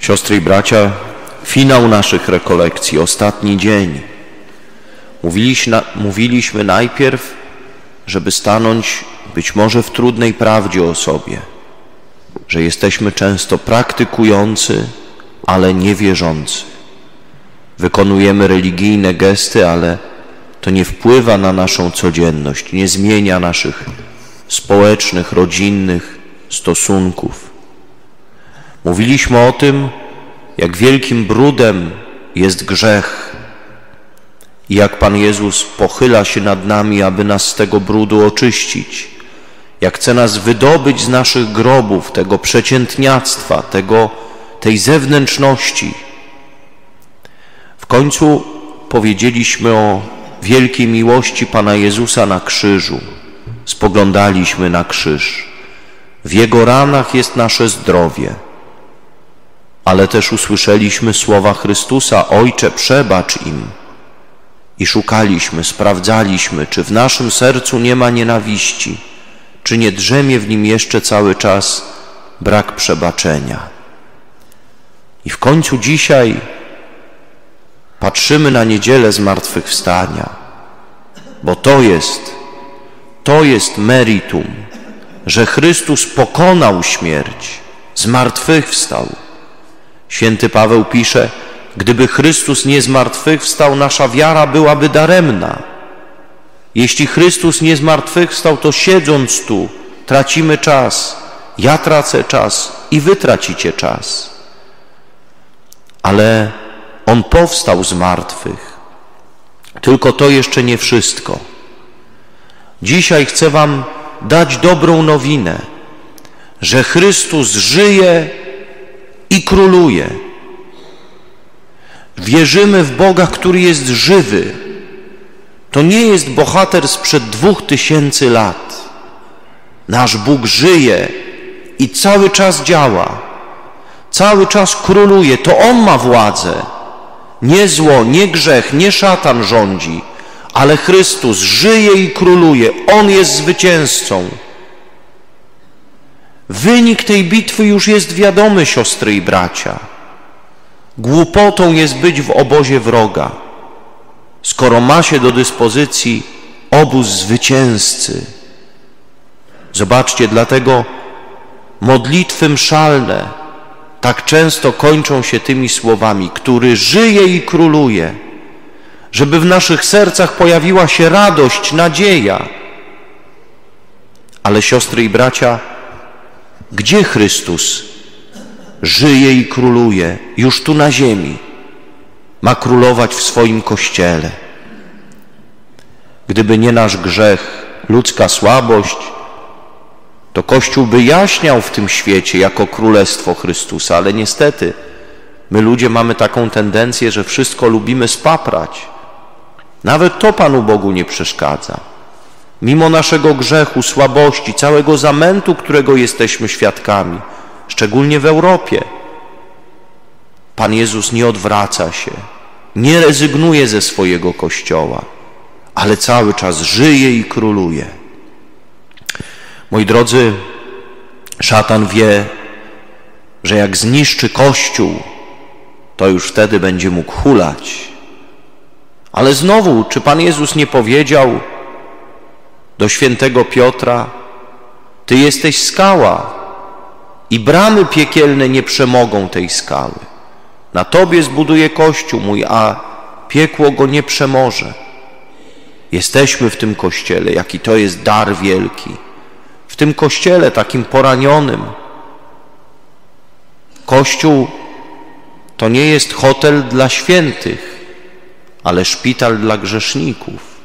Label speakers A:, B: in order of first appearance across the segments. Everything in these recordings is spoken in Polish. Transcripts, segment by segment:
A: Siostry i bracia, finał naszych rekolekcji, ostatni dzień. Mówiliśmy, mówiliśmy najpierw, żeby stanąć być może w trudnej prawdzie o sobie, że jesteśmy często praktykujący, ale niewierzący. Wykonujemy religijne gesty, ale to nie wpływa na naszą codzienność, nie zmienia naszych społecznych, rodzinnych stosunków. Mówiliśmy o tym, jak wielkim brudem jest grzech i jak Pan Jezus pochyla się nad nami, aby nas z tego brudu oczyścić, jak chce nas wydobyć z naszych grobów, tego przeciętniactwa, tego, tej zewnętrzności. W końcu powiedzieliśmy o wielkiej miłości Pana Jezusa na krzyżu. Spoglądaliśmy na krzyż. W Jego ranach jest nasze zdrowie ale też usłyszeliśmy słowa Chrystusa: Ojcze, przebacz im. I szukaliśmy, sprawdzaliśmy, czy w naszym sercu nie ma nienawiści, czy nie drzemie w nim jeszcze cały czas brak przebaczenia. I w końcu dzisiaj patrzymy na niedzielę zmartwychwstania, bo to jest, to jest meritum, że Chrystus pokonał śmierć, zmartwychwstał Święty Paweł pisze, gdyby Chrystus nie zmartwychwstał, nasza wiara byłaby daremna. Jeśli Chrystus nie zmartwychwstał, to siedząc tu tracimy czas, ja tracę czas i wy tracicie czas. Ale On powstał z martwych. Tylko to jeszcze nie wszystko. Dzisiaj chcę Wam dać dobrą nowinę, że Chrystus żyje i króluje. Wierzymy w Boga, który jest żywy. To nie jest bohater sprzed dwóch tysięcy lat. Nasz Bóg żyje i cały czas działa. Cały czas króluje. To On ma władzę. Nie zło, nie grzech, nie szatan rządzi, ale Chrystus żyje i króluje. On jest zwycięzcą. Wynik tej bitwy już jest wiadomy, siostry i bracia. Głupotą jest być w obozie wroga, skoro ma się do dyspozycji obóz zwycięzcy. Zobaczcie, dlatego modlitwy mszalne tak często kończą się tymi słowami, który żyje i króluje, żeby w naszych sercach pojawiła się radość, nadzieja. Ale siostry i bracia, gdzie Chrystus żyje i króluje już tu na ziemi? Ma królować w swoim kościele. Gdyby nie nasz grzech, ludzka słabość, to Kościół by jaśniał w tym świecie jako królestwo Chrystusa, ale niestety my ludzie mamy taką tendencję, że wszystko lubimy spaprać. Nawet to Panu Bogu nie przeszkadza. Mimo naszego grzechu, słabości, całego zamętu, którego jesteśmy świadkami, szczególnie w Europie, Pan Jezus nie odwraca się, nie rezygnuje ze swojego Kościoła, ale cały czas żyje i króluje. Moi drodzy, szatan wie, że jak zniszczy Kościół, to już wtedy będzie mógł hulać. Ale znowu, czy Pan Jezus nie powiedział, do świętego Piotra: Ty jesteś skała i bramy piekielne nie przemogą tej skały. Na Tobie zbuduje Kościół mój, a piekło go nie przemoże. Jesteśmy w tym Kościele, jaki to jest dar wielki. W tym Kościele takim poranionym. Kościół to nie jest hotel dla świętych, ale szpital dla grzeszników.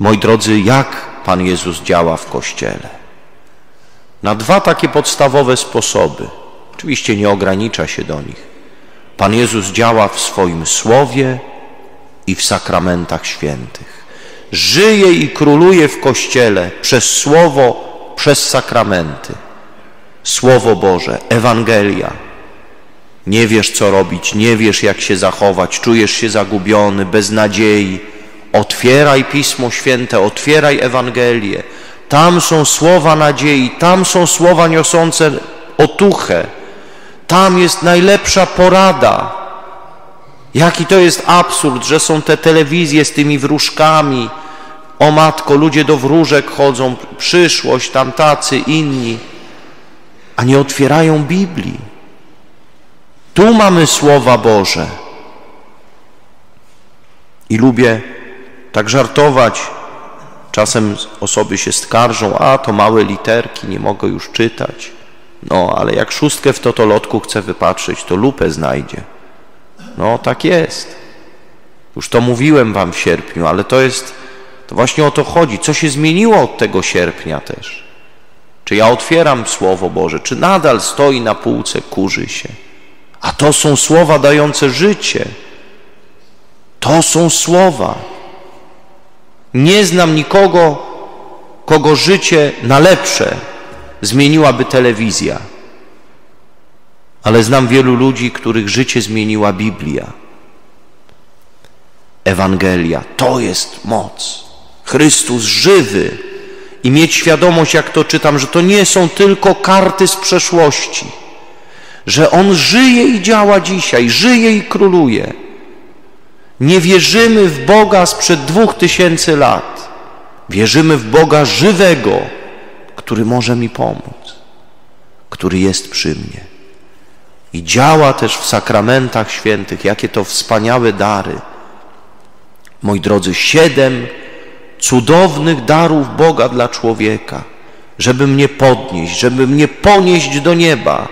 A: Moi drodzy, jak Pan Jezus działa w Kościele? Na dwa takie podstawowe sposoby. Oczywiście nie ogranicza się do nich. Pan Jezus działa w swoim słowie i w sakramentach świętych. Żyje i króluje w Kościele przez słowo, przez sakramenty. Słowo Boże, Ewangelia. Nie wiesz, co robić, nie wiesz, jak się zachować, czujesz się zagubiony, bez nadziei Otwieraj Pismo Święte, otwieraj Ewangelię. Tam są słowa nadziei, tam są słowa niosące otuchę. Tam jest najlepsza porada. Jaki to jest absurd, że są te telewizje z tymi wróżkami. O matko, ludzie do wróżek chodzą, przyszłość, tam tacy, inni, a nie otwierają Biblii. Tu mamy słowa Boże. I lubię tak żartować. Czasem osoby się skarżą, a to małe literki, nie mogę już czytać. No, ale jak szóstkę w totolotku chce wypatrzyć, to lupę znajdzie. No, tak jest. Już to mówiłem wam w sierpniu, ale to jest, to właśnie o to chodzi. Co się zmieniło od tego sierpnia też? Czy ja otwieram Słowo Boże, czy nadal stoi na półce, kurzy się? A to są słowa dające życie. To są słowa. Nie znam nikogo, kogo życie na lepsze zmieniłaby telewizja. Ale znam wielu ludzi, których życie zmieniła Biblia. Ewangelia to jest moc. Chrystus żywy. I mieć świadomość, jak to czytam, że to nie są tylko karty z przeszłości, że On żyje i działa dzisiaj, żyje i króluje. Nie wierzymy w Boga sprzed dwóch tysięcy lat. Wierzymy w Boga żywego, który może mi pomóc, który jest przy mnie. I działa też w sakramentach świętych, jakie to wspaniałe dary. Moi drodzy, siedem cudownych darów Boga dla człowieka, żeby mnie podnieść, żeby mnie ponieść do nieba.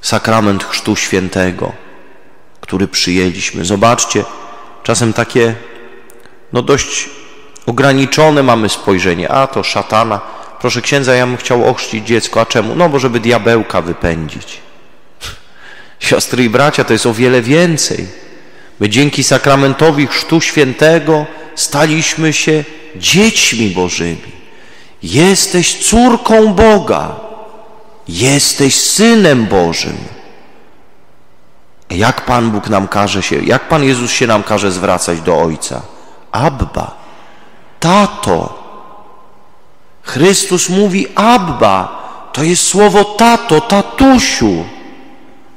A: Sakrament Chrztu Świętego, który przyjęliśmy. Zobaczcie, czasem takie no dość ograniczone mamy spojrzenie. A to szatana. Proszę księdza, ja bym chciał ochrzcić dziecko. A czemu? No bo żeby diabełka wypędzić. Siostry i bracia, to jest o wiele więcej. My dzięki sakramentowi Chrztu Świętego staliśmy się dziećmi Bożymi. Jesteś córką Boga. Jesteś synem Bożym. Jak Pan Bóg nam każe się, jak Pan Jezus się nam każe zwracać do Ojca? Abba, tato. Chrystus mówi Abba, to jest słowo tato, tatusiu.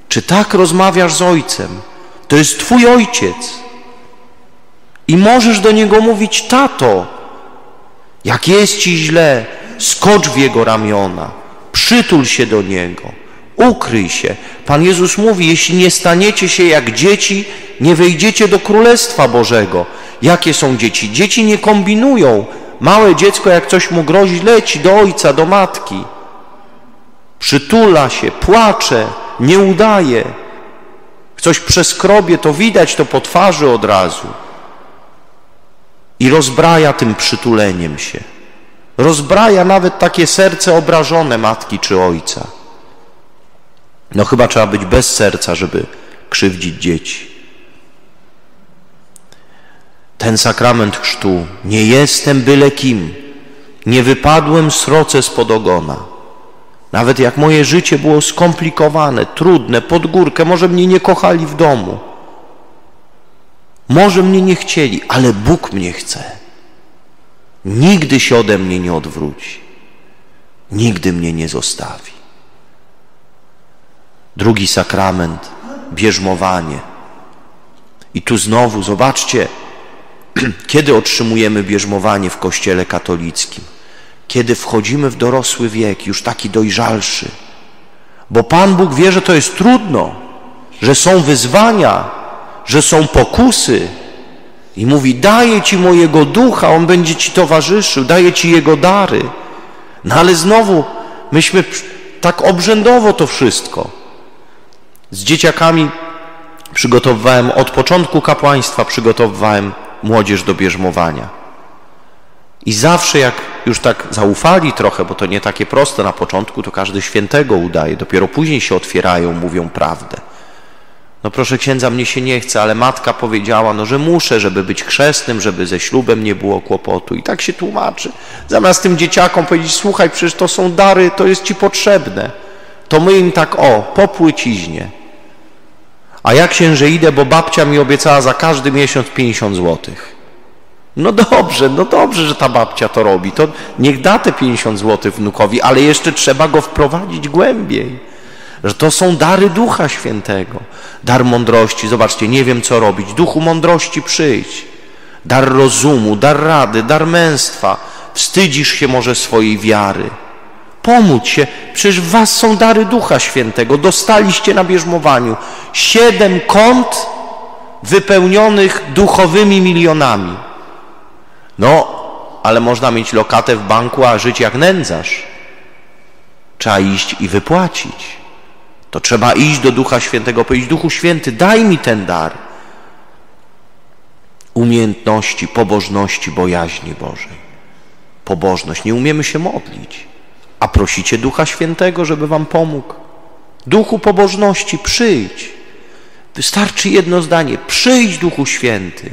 A: Czy tak rozmawiasz z Ojcem? To jest Twój Ojciec. I możesz do Niego mówić tato. Jak jest Ci źle, skocz w Jego ramiona, przytul się do Niego. Ukryj się. Pan Jezus mówi, jeśli nie staniecie się jak dzieci, nie wejdziecie do Królestwa Bożego. Jakie są dzieci? Dzieci nie kombinują. Małe dziecko, jak coś mu grozi, leci do ojca, do matki. Przytula się, płacze, nie udaje. Coś przeskrobie, to widać to po twarzy od razu. I rozbraja tym przytuleniem się. Rozbraja nawet takie serce obrażone matki czy ojca. No chyba trzeba być bez serca, żeby krzywdzić dzieci. Ten sakrament chrztu, nie jestem byle kim, nie wypadłem sroce spod ogona. Nawet jak moje życie było skomplikowane, trudne, pod górkę, może mnie nie kochali w domu, może mnie nie chcieli, ale Bóg mnie chce. Nigdy się ode mnie nie odwróci, nigdy mnie nie zostawi. Drugi sakrament, bierzmowanie. I tu znowu zobaczcie, kiedy otrzymujemy bierzmowanie w Kościele katolickim. Kiedy wchodzimy w dorosły wiek, już taki dojrzalszy. Bo Pan Bóg wie, że to jest trudno, że są wyzwania, że są pokusy. I mówi: Daję Ci mojego ducha, on będzie Ci towarzyszył, daję Ci jego dary. No ale znowu, myśmy tak obrzędowo to wszystko. Z dzieciakami przygotowywałem od początku kapłaństwa, przygotowywałem młodzież do bierzmowania. I zawsze jak już tak zaufali trochę, bo to nie takie proste na początku, to każdy świętego udaje, dopiero później się otwierają, mówią prawdę. No proszę księdza, mnie się nie chce, ale matka powiedziała, no że muszę, żeby być chrzestnym, żeby ze ślubem nie było kłopotu. I tak się tłumaczy. Zamiast tym dzieciakom powiedzieć, słuchaj, przecież to są dary, to jest ci potrzebne to my im tak o, po płyciźnie. A ja księże idę, bo babcia mi obiecała za każdy miesiąc 50 złotych. No dobrze, no dobrze, że ta babcia to robi. To niech da te 50 zł wnukowi, ale jeszcze trzeba go wprowadzić głębiej. Że to są dary Ducha Świętego. Dar mądrości, zobaczcie, nie wiem co robić. Duchu mądrości przyjdź. Dar rozumu, dar rady, dar męstwa. Wstydzisz się może swojej wiary. Pomóc się. Przecież w was są dary Ducha Świętego. Dostaliście na bierzmowaniu siedem kont wypełnionych duchowymi milionami. No, ale można mieć lokatę w banku, a żyć jak nędzarz. Trzeba iść i wypłacić. To trzeba iść do Ducha Świętego, powiedzieć: Duchu Święty, daj mi ten dar umiejętności, pobożności, bojaźni Bożej. Pobożność. Nie umiemy się modlić, a prosicie Ducha Świętego, żeby wam pomógł. Duchu pobożności, przyjdź. Wystarczy jedno zdanie: przyjdź, Duchu Święty.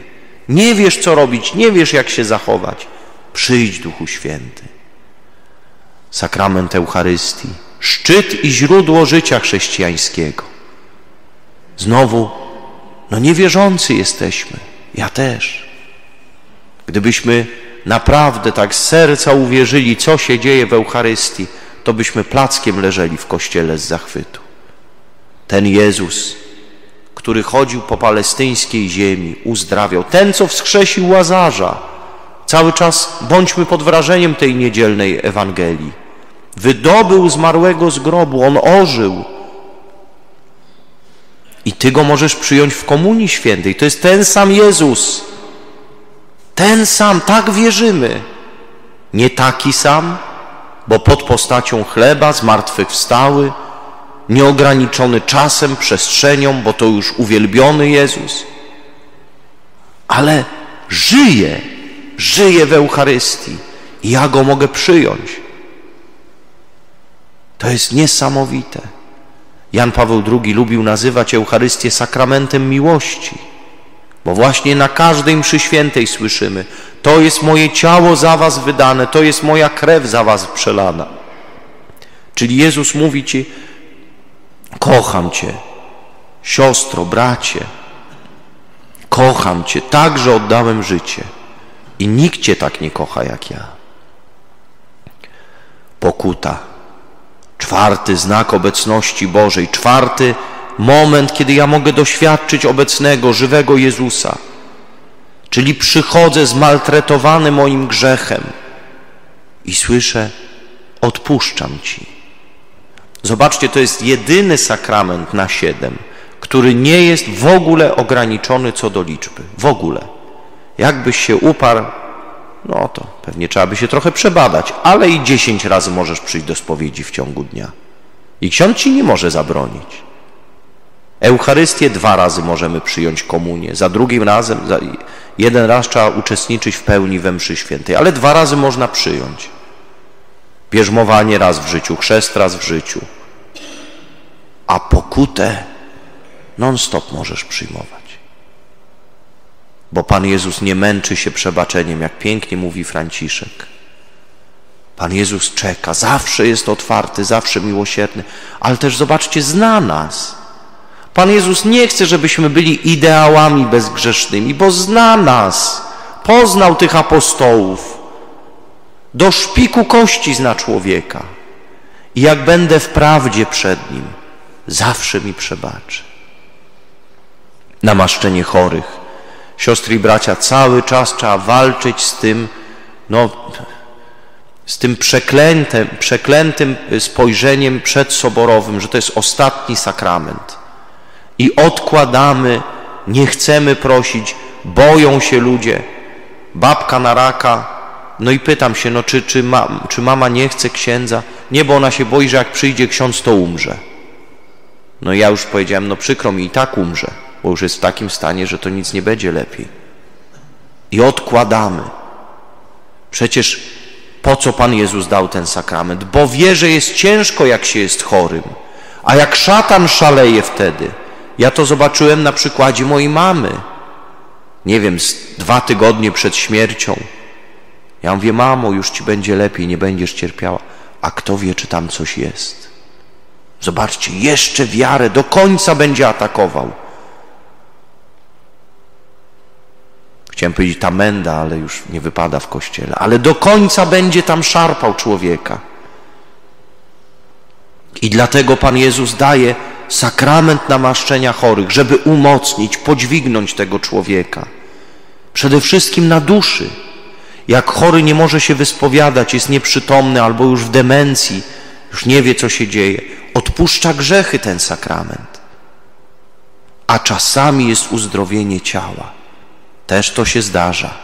A: Nie wiesz, co robić, nie wiesz, jak się zachować. Przyjdź, Duchu Święty. Sakrament Eucharystii, szczyt i źródło życia chrześcijańskiego. Znowu, no niewierzący jesteśmy, ja też. Gdybyśmy naprawdę tak z serca uwierzyli, co się dzieje w Eucharystii, to byśmy plackiem leżeli w kościele z zachwytu. Ten Jezus, który chodził po palestyńskiej ziemi, uzdrawiał. Ten, co wskrzesił Łazarza. Cały czas bądźmy pod wrażeniem tej niedzielnej Ewangelii. Wydobył zmarłego z grobu, on ożył. I Ty go możesz przyjąć w Komunii Świętej. To jest ten sam Jezus. Ten sam, tak wierzymy. Nie taki sam, bo pod postacią chleba zmartwychwstały, nieograniczony czasem, przestrzenią, bo to już uwielbiony Jezus, ale żyje, żyje w Eucharystii i ja go mogę przyjąć. To jest niesamowite. Jan Paweł II lubił nazywać Eucharystię sakramentem miłości, bo właśnie na każdej mszy świętej słyszymy: To jest moje ciało za was wydane, to jest moja krew za was przelana. Czyli Jezus mówi ci: Kocham Cię, siostro, bracie. Kocham Cię, tak, że oddałem życie. I nikt Cię tak nie kocha jak ja. Pokuta. Czwarty znak obecności Bożej. Czwarty moment, kiedy ja mogę doświadczyć obecnego, żywego Jezusa. Czyli przychodzę zmaltretowany moim grzechem i słyszę: Odpuszczam Ci. Zobaczcie, to jest jedyny sakrament na siedem, który nie jest w ogóle ograniczony co do liczby. W ogóle. Jakbyś się uparł, no to pewnie trzeba by się trochę przebadać, ale i dziesięć razy możesz przyjść do spowiedzi w ciągu dnia. I ksiądz ci nie może zabronić. Eucharystię dwa razy możemy przyjąć komunię, za drugim razem, za jeden raz trzeba uczestniczyć w pełni we mszy świętej, ale dwa razy można przyjąć. Bierzmowanie raz w życiu, chrzest raz w życiu. A pokutę non-stop możesz przyjmować. Bo Pan Jezus nie męczy się przebaczeniem, jak pięknie mówi Franciszek. Pan Jezus czeka, zawsze jest otwarty, zawsze miłosierny, ale też zobaczcie, zna nas. Pan Jezus nie chce, żebyśmy byli ideałami bezgrzesznymi, bo zna nas, poznał tych apostołów do szpiku kości zna człowieka. I jak będę w prawdzie przed nim, zawsze mi przebaczy. Namaszczenie chorych. Siostry i bracia, cały czas trzeba walczyć z tym, no, z tym przeklętym, przeklętym spojrzeniem przedsoborowym, że to jest ostatni sakrament. I odkładamy, nie chcemy prosić, boją się ludzie. Babka na raka, no i pytam się, no czy, czy, czy mama nie chce księdza? Nie, bo ona się boi, że jak przyjdzie ksiądz, to umrze. No ja już powiedziałem, no przykro mi i tak umrze, bo już jest w takim stanie, że to nic nie będzie lepiej. I odkładamy. Przecież po co Pan Jezus dał ten sakrament? Bo wie, że jest ciężko, jak się jest chorym. A jak szatan szaleje wtedy. Ja to zobaczyłem na przykładzie mojej mamy. Nie wiem, dwa tygodnie przed śmiercią ja mówię, mamo, już ci będzie lepiej, nie będziesz cierpiała. A kto wie, czy tam coś jest? Zobaczcie, jeszcze wiarę do końca będzie atakował. Chciałem powiedzieć ta menda, ale już nie wypada w kościele. Ale do końca będzie tam szarpał człowieka. I dlatego Pan Jezus daje sakrament namaszczenia chorych, żeby umocnić, podźwignąć tego człowieka. Przede wszystkim na duszy. Jak chory nie może się wyspowiadać, jest nieprzytomny albo już w demencji, już nie wie, co się dzieje, odpuszcza grzechy ten sakrament. A czasami jest uzdrowienie ciała. Też to się zdarza.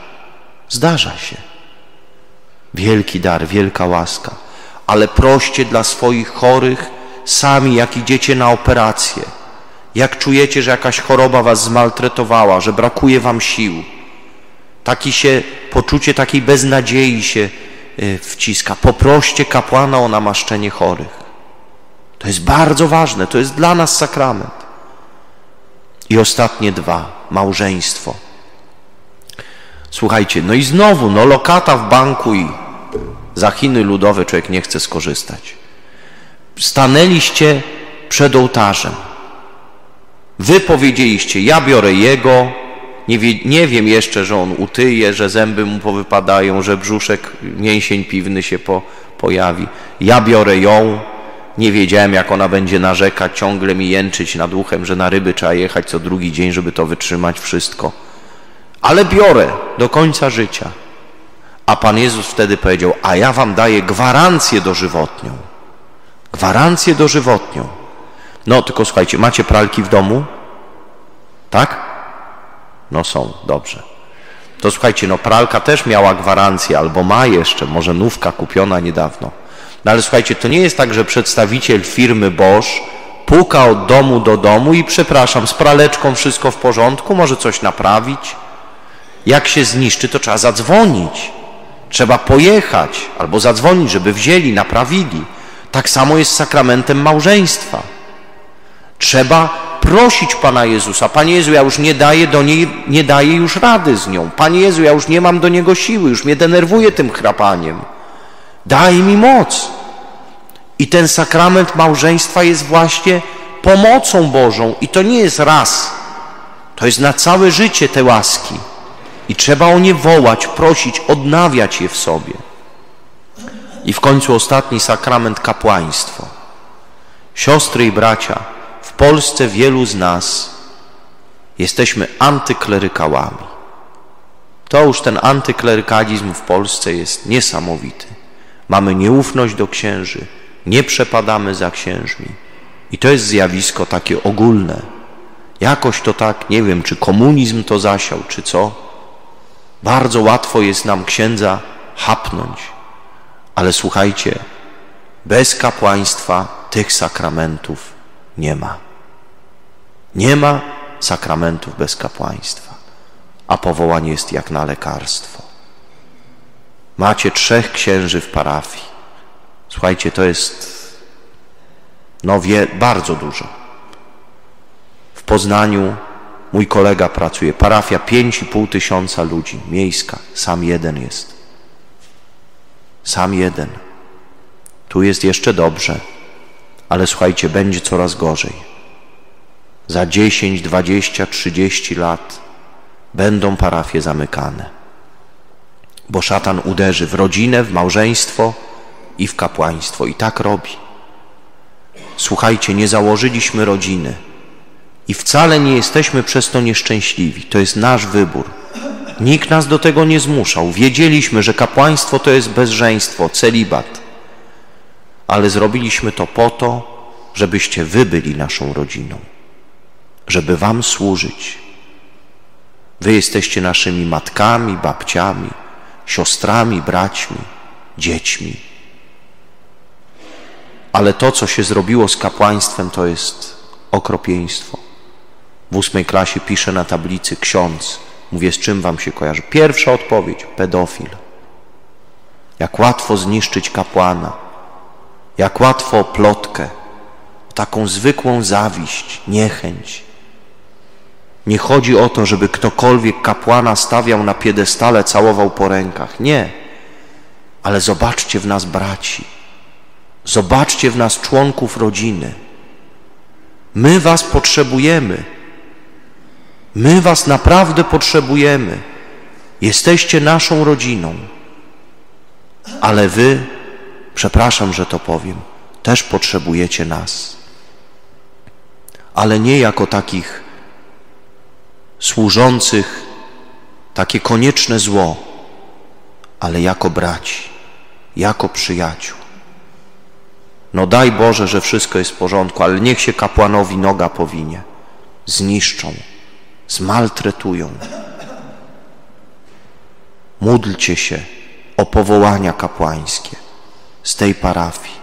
A: Zdarza się. Wielki dar, wielka łaska. Ale proście dla swoich chorych, sami jak idziecie na operację, jak czujecie, że jakaś choroba was zmaltretowała, że brakuje wam sił, taki się, poczucie takiej beznadziei się y, wciska. Poproście kapłana o namaszczenie chorych. To jest bardzo ważne, to jest dla nas sakrament. I ostatnie dwa, małżeństwo. Słuchajcie, no i znowu, no lokata w banku i za Chiny ludowe człowiek nie chce skorzystać. Stanęliście przed ołtarzem. Wy powiedzieliście, ja biorę jego, nie, wie, nie wiem jeszcze, że on utyje, że zęby mu powypadają, że brzuszek, mięsień piwny się po, pojawi. Ja biorę ją, nie wiedziałem, jak ona będzie narzekać, ciągle mi jęczyć nad uchem, że na ryby trzeba jechać co drugi dzień, żeby to wytrzymać wszystko. Ale biorę do końca życia. A Pan Jezus wtedy powiedział, a ja wam daję gwarancję dożywotnią. Gwarancję dożywotnią. No, tylko słuchajcie, macie pralki w domu? Tak? No są, dobrze. To słuchajcie, no pralka też miała gwarancję, albo ma jeszcze, może nówka kupiona niedawno. No ale słuchajcie, to nie jest tak, że przedstawiciel firmy Bosch puka od domu do domu i przepraszam, z praleczką wszystko w porządku, może coś naprawić. Jak się zniszczy, to trzeba zadzwonić. Trzeba pojechać albo zadzwonić, żeby wzięli, naprawili. Tak samo jest sakramentem małżeństwa. Trzeba prosić Pana Jezusa. Panie Jezu, ja już nie daję do niej, nie daję już rady z nią. Panie Jezu, ja już nie mam do niego siły, już mnie denerwuje tym chrapaniem. Daj mi moc. I ten sakrament małżeństwa jest właśnie pomocą Bożą. I to nie jest raz. To jest na całe życie te łaski. I trzeba o nie wołać, prosić, odnawiać je w sobie. I w końcu ostatni sakrament kapłaństwo. Siostry i bracia, w Polsce wielu z nas jesteśmy antyklerykałami. To już ten antyklerykalizm w Polsce jest niesamowity. Mamy nieufność do księży, nie przepadamy za księżmi. I to jest zjawisko takie ogólne. Jakoś to tak, nie wiem, czy komunizm to zasiał, czy co. Bardzo łatwo jest nam księdza hapnąć. Ale słuchajcie, bez kapłaństwa tych sakramentów nie ma. Nie ma sakramentów bez kapłaństwa, a powołanie jest jak na lekarstwo. Macie trzech księży w parafii. Słuchajcie, to jest no wie, bardzo dużo. W Poznaniu mój kolega pracuje, parafia pięć i pół tysiąca ludzi, miejska, sam jeden jest. Sam jeden. Tu jest jeszcze dobrze, ale słuchajcie, będzie coraz gorzej. Za dziesięć, dwadzieścia, trzydzieści lat będą parafie zamykane bo szatan uderzy w rodzinę, w małżeństwo i w kapłaństwo. I tak robi. Słuchajcie, nie założyliśmy rodziny i wcale nie jesteśmy przez to nieszczęśliwi. To jest nasz wybór. Nikt nas do tego nie zmuszał. Wiedzieliśmy, że kapłaństwo to jest bezżeństwo, celibat. Ale zrobiliśmy to po to, żebyście wy byli naszą rodziną, żeby wam służyć. Wy jesteście naszymi matkami, babciami, siostrami, braćmi, dziećmi. Ale to, co się zrobiło z kapłaństwem, to jest okropieństwo. W ósmej klasie piszę na tablicy ksiądz. Mówię, z czym wam się kojarzy? Pierwsza odpowiedź, pedofil. Jak łatwo zniszczyć kapłana, jak łatwo plotkę, taką zwykłą zawiść, niechęć, nie chodzi o to, żeby ktokolwiek kapłana stawiał na piedestale, całował po rękach. Nie. Ale zobaczcie w nas braci. Zobaczcie w nas członków rodziny. My was potrzebujemy. My was naprawdę potrzebujemy. Jesteście naszą rodziną, ale wy, przepraszam, że to powiem, też potrzebujecie nas. Ale nie jako takich służących takie konieczne zło, ale jako braci, jako przyjaciół. No daj Boże, że wszystko jest w porządku, ale niech się kapłanowi noga powinie. Zniszczą, zmaltretują. Módlcie się o powołania kapłańskie z tej parafii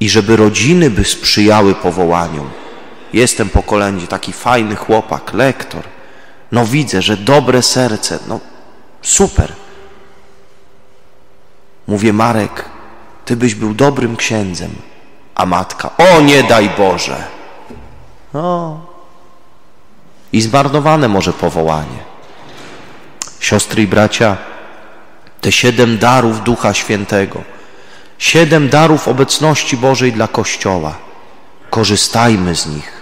A: i żeby rodziny by sprzyjały powołaniom. Jestem po kolędzie, taki fajny chłopak, lektor. No widzę, że dobre serce, no super. Mówię, Marek, ty byś był dobrym księdzem. A matka, o nie daj Boże. No. I zmarnowane może powołanie. Siostry i bracia, te siedem darów Ducha Świętego, siedem darów obecności Bożej dla Kościoła. Korzystajmy z nich,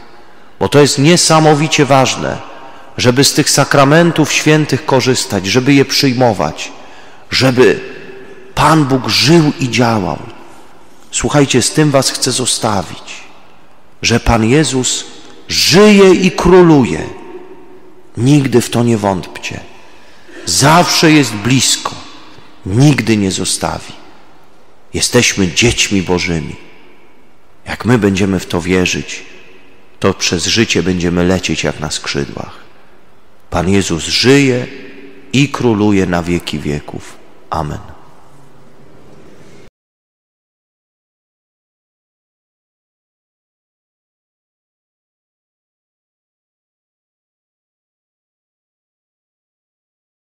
A: bo to jest niesamowicie ważne, żeby z tych sakramentów świętych korzystać, żeby je przyjmować, żeby Pan Bóg żył i działał. Słuchajcie, z tym Was chcę zostawić, że Pan Jezus żyje i króluje. Nigdy w to nie wątpcie. Zawsze jest blisko, nigdy nie zostawi. Jesteśmy dziećmi Bożymi. Jak my będziemy w to wierzyć, to przez życie będziemy lecieć jak na skrzydłach. Pan Jezus żyje i króluje na wieki wieków. Amen.